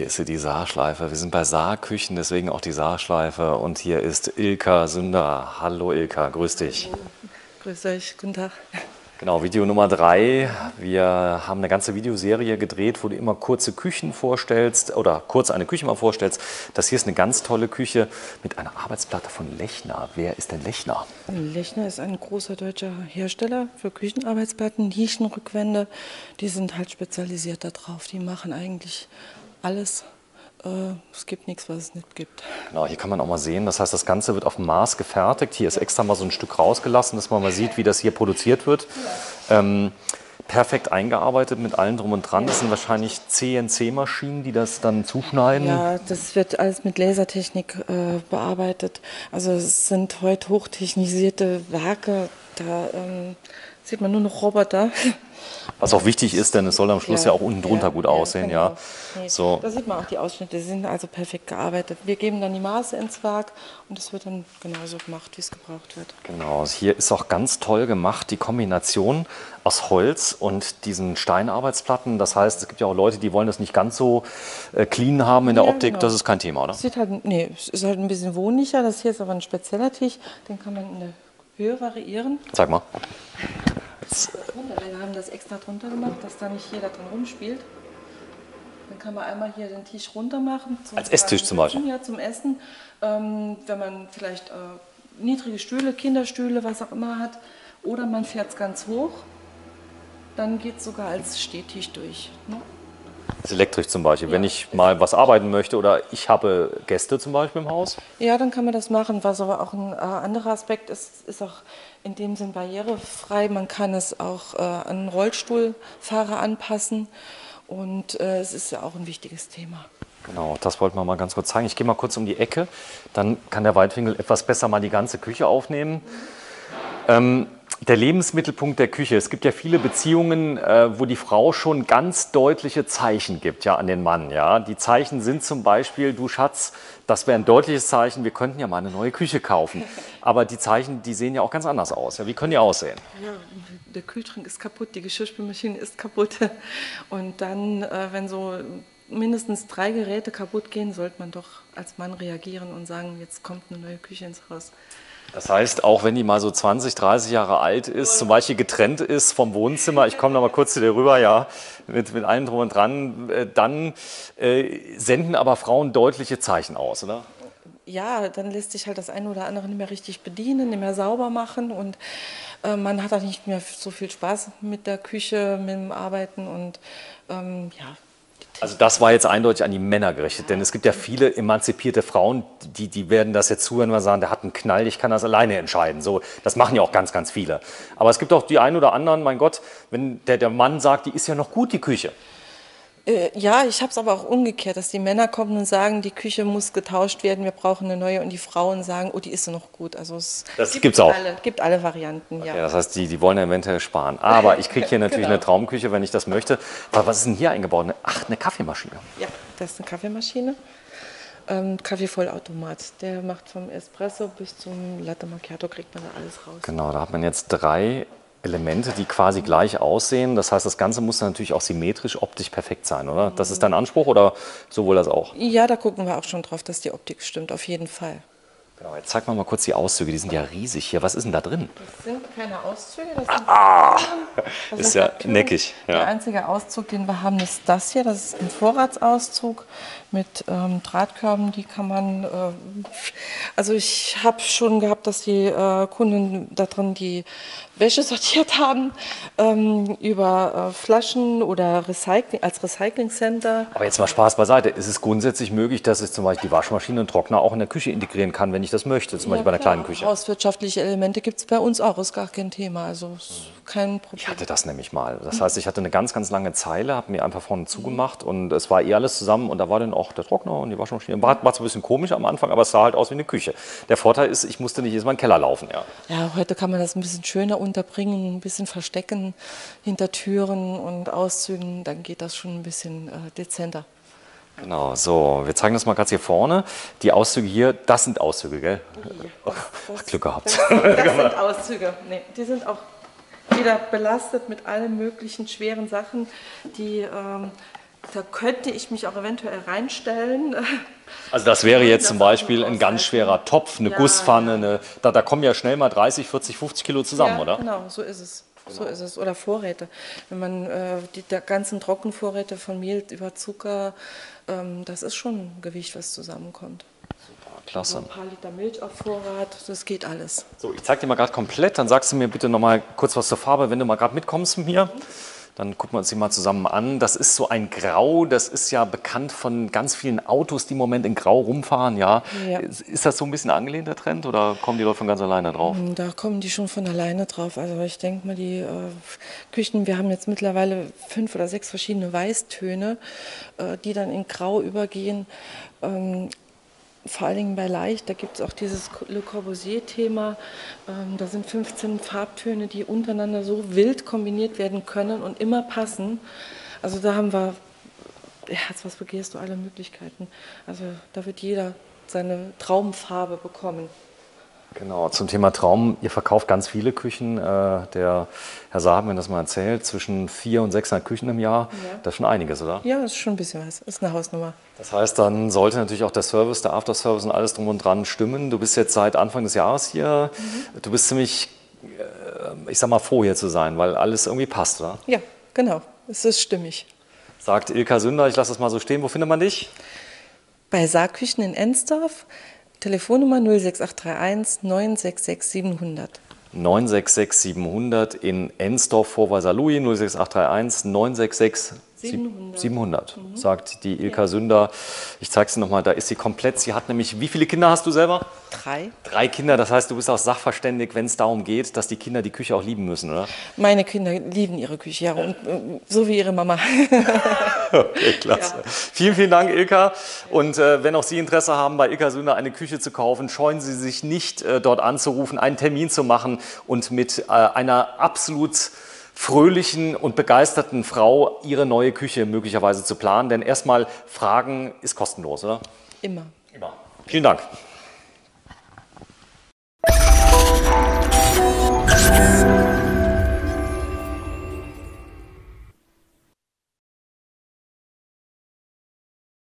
Hier ist sie, die Saarschleife. Wir sind bei Saarküchen, deswegen auch die Saarschleife. Und hier ist Ilka Sünder. Hallo Ilka, grüß dich. Grüß euch, guten Tag. Genau, Video Nummer drei. Wir haben eine ganze Videoserie gedreht, wo du immer kurze Küchen vorstellst oder kurz eine Küche mal vorstellst. Das hier ist eine ganz tolle Küche mit einer Arbeitsplatte von Lechner. Wer ist denn Lechner? Lechner ist ein großer deutscher Hersteller für Küchenarbeitsplatten, Nischenrückwände. Die sind halt spezialisiert darauf. Die machen eigentlich alles. Äh, es gibt nichts, was es nicht gibt. Genau, hier kann man auch mal sehen, das heißt, das Ganze wird auf dem Maß gefertigt. Hier ist extra mal so ein Stück rausgelassen, dass man mal sieht, wie das hier produziert wird. Ähm, perfekt eingearbeitet mit allem drum und dran. Das sind wahrscheinlich CNC-Maschinen, die das dann zuschneiden. Ja, das wird alles mit Lasertechnik äh, bearbeitet. Also es sind heute hochtechnisierte Werke. Da ähm, sieht man nur noch Roboter. Was auch wichtig ist, denn es soll am Schluss ja, ja auch unten drunter ja, gut aussehen. Genau. Ja. Nee, so. Da sieht man auch die Ausschnitte, die sind also perfekt gearbeitet. Wir geben dann die Maße ins Werk und es wird dann genauso gemacht, wie es gebraucht wird. Genau, hier ist auch ganz toll gemacht die Kombination aus Holz und diesen Steinarbeitsplatten. Das heißt, es gibt ja auch Leute, die wollen das nicht ganz so äh, clean haben in der ja, Optik. Genau. Das ist kein Thema, oder? Sieht halt, nee, es ist halt ein bisschen wohnlicher. Das hier ist aber ein spezieller Tisch. Den kann man in der Höhe variieren. Zeig mal. Wir haben das extra drunter gemacht, dass da nicht jeder drin rumspielt. Dann kann man einmal hier den Tisch runter machen. Als Esstisch zum Beispiel? Ja, zum Essen. Ähm, wenn man vielleicht äh, niedrige Stühle, Kinderstühle, was auch immer hat. Oder man fährt es ganz hoch. Dann geht es sogar als Stehtisch durch. Ne? Ist elektrisch zum Beispiel. Ja. Wenn ich mal was arbeiten möchte oder ich habe Gäste zum Beispiel im Haus? Ja, dann kann man das machen. Was aber auch ein äh, anderer Aspekt ist, ist auch in dem Sinn barrierefrei. Man kann es auch äh, an Rollstuhlfahrer anpassen und äh, es ist ja auch ein wichtiges Thema. Genau, das wollten wir mal ganz kurz zeigen. Ich gehe mal kurz um die Ecke, dann kann der Weitwinkel etwas besser mal die ganze Küche aufnehmen. Ähm, der Lebensmittelpunkt der Küche. Es gibt ja viele Beziehungen, äh, wo die Frau schon ganz deutliche Zeichen gibt ja, an den Mann. Ja? Die Zeichen sind zum Beispiel, du Schatz, das wäre ein deutliches Zeichen, wir könnten ja mal eine neue Küche kaufen. Aber die Zeichen, die sehen ja auch ganz anders aus. Ja? Wie können die aussehen? Ja, der Kühlschrank ist kaputt, die Geschirrspülmaschine ist kaputt. Und dann, äh, wenn so mindestens drei Geräte kaputt gehen, sollte man doch als Mann reagieren und sagen, jetzt kommt eine neue Küche ins Haus. Das heißt, auch wenn die mal so 20, 30 Jahre alt ist, zum Beispiel getrennt ist vom Wohnzimmer, ich komme noch mal kurz zu dir rüber, ja, mit, mit allem drum und dran, äh, dann äh, senden aber Frauen deutliche Zeichen aus, oder? Ja, dann lässt sich halt das eine oder andere nicht mehr richtig bedienen, nicht mehr sauber machen und äh, man hat auch nicht mehr so viel Spaß mit der Küche, mit dem Arbeiten und ähm, ja, also das war jetzt eindeutig an die Männer gerichtet, denn es gibt ja viele emanzipierte Frauen, die, die werden das jetzt zuhören und sagen, der hat einen Knall, ich kann das alleine entscheiden. So, das machen ja auch ganz, ganz viele. Aber es gibt auch die einen oder anderen, mein Gott, wenn der, der Mann sagt, die ist ja noch gut, die Küche. Äh, ja, ich habe es aber auch umgekehrt, dass die Männer kommen und sagen, die Küche muss getauscht werden, wir brauchen eine neue. Und die Frauen sagen, oh, die ist noch gut. Also es das gibt es auch. Alle, gibt alle Varianten, ja. Okay, das heißt, die, die wollen ja eventuell sparen. Aber ich kriege hier natürlich genau. eine Traumküche, wenn ich das möchte. Aber was ist denn hier eingebaut? Ach, eine Kaffeemaschine. Ja, das ist eine Kaffeemaschine. Ähm, Kaffeevollautomat. Der macht vom Espresso bis zum Latte Macchiato, kriegt man da alles raus. Genau, da hat man jetzt drei Elemente, die quasi gleich aussehen. Das heißt, das Ganze muss natürlich auch symmetrisch, optisch perfekt sein, oder? Das ist dein Anspruch oder sowohl das auch? Ja, da gucken wir auch schon drauf, dass die Optik stimmt, auf jeden Fall. Genau, jetzt zeig mal, mal kurz die Auszüge, die sind ja riesig hier. Was ist denn da drin? Das sind keine Auszüge, das sind ah, das ist ja neckig. Ja. Der einzige Auszug, den wir haben, ist das hier. Das ist ein Vorratsauszug mit ähm, Drahtkörben. Die kann man, äh, also ich habe schon gehabt, dass die äh, Kunden da drin die Wäsche sortiert haben ähm, über äh, Flaschen oder Recycling, als Recycling-Center. Aber jetzt mal Spaß beiseite. Ist es grundsätzlich möglich, dass ich zum Beispiel die Waschmaschine und Trockner auch in der Küche integrieren kann, wenn ich das möchte, zum ja, Beispiel bei einer klar. kleinen Küche? Hauswirtschaftliche Elemente gibt es bei uns auch, ist gar kein Thema. Also kein Problem. Ich hatte das nämlich mal. Das heißt, ich hatte eine ganz, ganz lange Zeile, habe mir einfach vorne zugemacht und es war eh alles zusammen und da war dann auch der Trockner und die Waschmaschine. War, war zwar ein bisschen komisch am Anfang, aber es sah halt aus wie eine Küche. Der Vorteil ist, ich musste nicht jedes Mal in den Keller laufen. Ja, ja heute kann man das ein bisschen schöner unterbringen, ein bisschen verstecken hinter Türen und Auszügen. Dann geht das schon ein bisschen äh, dezenter. Genau, so, wir zeigen das mal ganz hier vorne. Die Auszüge hier, das sind Auszüge, gell? Das, das, Glück gehabt. Das, das sind Auszüge. Nee, die sind auch wieder belastet mit allen möglichen schweren Sachen, die ähm, Da könnte ich mich auch eventuell reinstellen. Also das wäre jetzt zum Beispiel ein ganz schwerer Topf, eine ja, Gusspfanne, eine, da, da, kommen ja schnell mal 30, 40, 50 Kilo zusammen, ja, oder? Genau, so ist es. So ist es. Oder Vorräte. Wenn man äh, die der ganzen Trockenvorräte von Mehl über Zucker, ähm, das ist schon ein Gewicht, was zusammenkommt. Super, klasse. Also ein paar Liter Milch auf Vorrat, das geht alles. So, ich zeige dir mal gerade komplett, dann sagst du mir bitte noch mal kurz was zur Farbe, wenn du mal gerade mitkommst mit mir. Mhm. Dann gucken wir uns die mal zusammen an. Das ist so ein Grau, das ist ja bekannt von ganz vielen Autos, die im Moment in Grau rumfahren. Ja. ja. Ist das so ein bisschen angelehnt, der Trend, oder kommen die Leute von ganz alleine drauf? Hm, da kommen die schon von alleine drauf. Also ich denke mal, die äh, Küchen, wir haben jetzt mittlerweile fünf oder sechs verschiedene Weißtöne, äh, die dann in Grau übergehen. Ähm, vor allen Dingen bei Leicht, da gibt es auch dieses Le Corbusier-Thema. Ähm, da sind 15 Farbtöne, die untereinander so wild kombiniert werden können und immer passen. Also da haben wir, ja, was begehrst du, alle Möglichkeiten. Also da wird jeder seine Traumfarbe bekommen. Genau, zum Thema Traum. Ihr verkauft ganz viele Küchen. Äh, der Herr Saab, wenn das mal erzählt, zwischen 400 und 600 Küchen im Jahr. Ja. Das ist schon einiges, oder? Ja, das ist schon ein bisschen was. Das ist eine Hausnummer. Das heißt, dann sollte natürlich auch der Service, der Afterservice und alles drum und dran stimmen. Du bist jetzt seit Anfang des Jahres hier. Mhm. Du bist ziemlich, äh, ich sag mal, froh hier zu sein, weil alles irgendwie passt, oder? Ja, genau. Es ist stimmig. Sagt Ilka Sünder, ich lasse das mal so stehen. Wo findet man dich? Bei Saarküchen in Ensdorf. Telefonnummer 06831 966 700. 966 700 in Ensdorf vor Weiser-Louis 06831 966 700, 700 mhm. sagt die Ilka ja. Sünder. Ich zeige sie nochmal, da ist sie komplett. Sie hat nämlich, wie viele Kinder hast du selber? Drei. Drei Kinder, das heißt, du bist auch sachverständig, wenn es darum geht, dass die Kinder die Küche auch lieben müssen, oder? Meine Kinder lieben ihre Küche, ja, und, äh, so wie ihre Mama. okay, klasse. Ja. Vielen, vielen Dank, Ilka. Und äh, wenn auch Sie Interesse haben, bei Ilka Sünder eine Küche zu kaufen, scheuen Sie sich nicht, äh, dort anzurufen, einen Termin zu machen und mit äh, einer absolut fröhlichen und begeisterten Frau Ihre neue Küche möglicherweise zu planen? Denn erstmal Fragen ist kostenlos, oder? Immer. Immer. Vielen Dank. Musik